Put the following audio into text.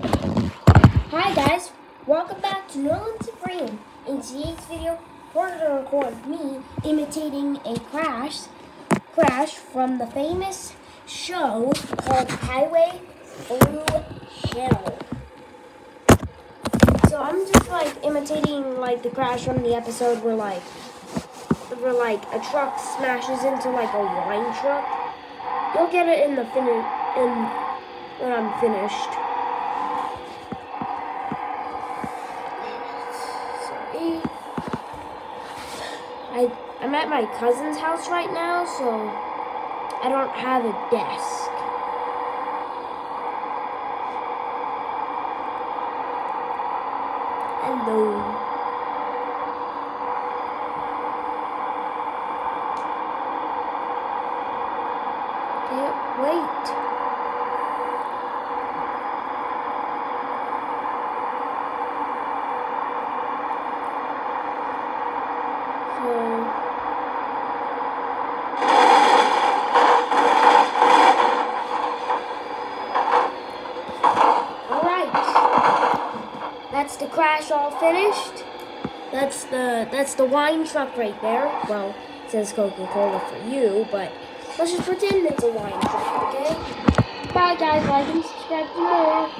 Hi guys, welcome back to Nolan Supreme. In today's video, we're going to record me imitating a crash, crash from the famous show called Highway Thru Hell. So I'm just like imitating like the crash from the episode where like where like a truck smashes into like a wine truck. You'll get it in the finish in when I'm finished. I I'm at my cousin's house right now, so I don't have a desk. Hello. Can't wait. Alright. That's the crash all finished. That's the that's the wine truck right there. Well, it says Coca-Cola for you, but let's just pretend it's a wine truck, okay? Bye guys, like and subscribe for more.